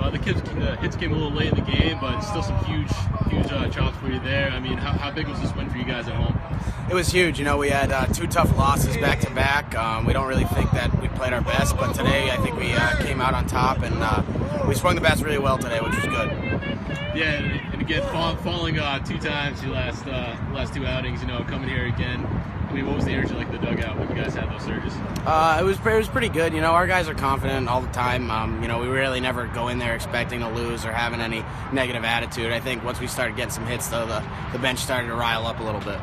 Uh, the kids uh, hits came a little late in the game, but still some huge, huge uh, chops for you there. I mean, how, how, big was this win for you guys at home? It was huge. You know, we had uh, two tough losses back to back. Um, we don't really think that we played our best, but today I think we uh, came out on top and uh, we swung the bats really well today, which was good. Yeah, and again, fall, falling two times your last last two outings. You know, coming here again I mean, what was the energy like in the dugout when you guys had those surges? Uh, it was it was pretty good. You know, our guys are confident all the time. Um, you know, we really never go in there expecting to lose or having any negative attitude. I think once we started getting some hits, though, the, the bench started to rile up a little bit.